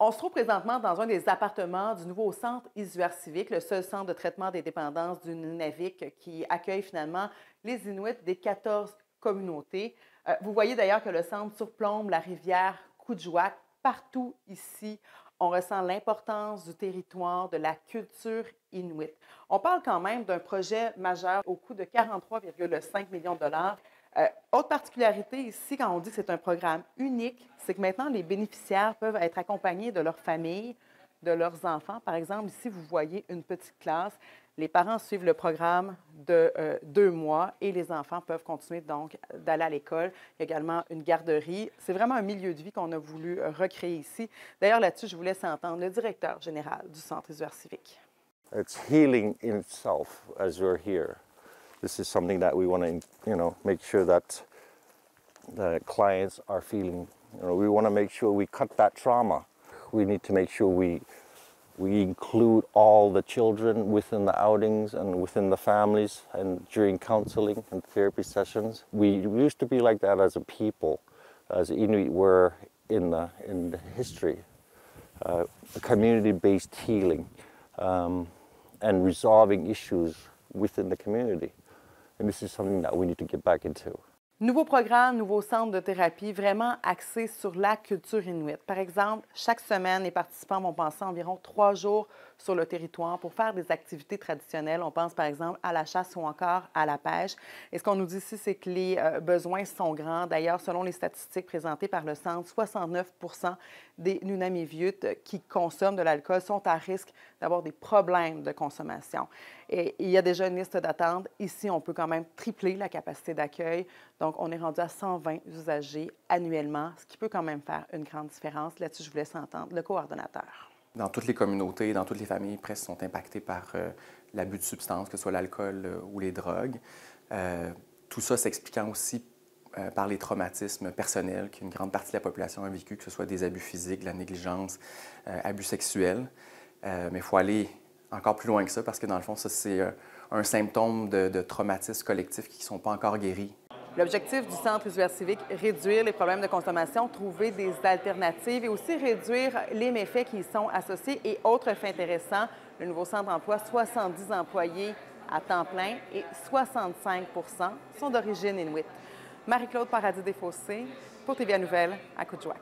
On se trouve présentement dans un des appartements du nouveau centre Isuer Civique, le seul centre de traitement des dépendances du Nunavik qui accueille finalement les Inuits des 14 communautés. Euh, vous voyez d'ailleurs que le centre surplombe la rivière Kujouak. Partout ici, on ressent l'importance du territoire, de la culture inuite. On parle quand même d'un projet majeur au coût de 43,5 millions de dollars euh, autre particularité ici, quand on dit que c'est un programme unique, c'est que maintenant, les bénéficiaires peuvent être accompagnés de leur famille, de leurs enfants. Par exemple, ici, vous voyez une petite classe. Les parents suivent le programme de euh, deux mois et les enfants peuvent continuer donc d'aller à l'école. Il y a également une garderie. C'est vraiment un milieu de vie qu'on a voulu euh, recréer ici. D'ailleurs, là-dessus, je vous laisse entendre le directeur général du Centre Isuère civique. It's healing in itself as here. This is something that we want to, you know, make sure that the clients are feeling. You know, we want to make sure we cut that trauma. We need to make sure we we include all the children within the outings and within the families and during counseling and therapy sessions. We, used to be like that as a people, as Inuit were in the in the history. Uh, community-based healing um, and resolving issues within the community. And this is something that we need to get back into. Nouveau programme, nouveau centre de thérapie vraiment axé sur la culture inuite. Par exemple, chaque semaine, les participants vont passer environ trois jours sur le territoire pour faire des activités traditionnelles. On pense par exemple à la chasse ou encore à la pêche. Et ce qu'on nous dit ici, c'est que les euh, besoins sont grands. D'ailleurs, selon les statistiques présentées par le centre, 69 des Nunamiviutes qui consomment de l'alcool sont à risque d'avoir des problèmes de consommation. Et il y a déjà une liste d'attente. Ici, on peut quand même tripler la capacité d'accueil. On est rendu à 120 usagers annuellement, ce qui peut quand même faire une grande différence. Là-dessus, je vous laisse entendre le coordonnateur dans toutes les communautés, dans toutes les familles, presque sont impactées par euh, l'abus de substances, que ce soit l'alcool euh, ou les drogues. Euh, tout ça s'expliquant aussi par les traumatismes personnels qu'une grande partie de la population a vécu, que ce soit des abus physiques, de la négligence, abus sexuels. mais il faut aller encore plus loin que ça parce que dans le fond, ça, c'est un symptôme de traumatismes collectifs qui ne sont pas encore guéris. L'objectif du Centre Usuaire civique, réduire les problèmes de consommation, trouver des alternatives et aussi réduire les méfaits qui y sont associés. Et autre fait intéressant, le nouveau centre emploie 70 employés à temps plein et 65% sont d'origine inuit. Marie-Claude Paradis-Desfossés pour TVA Nouvelles à Coudjouac.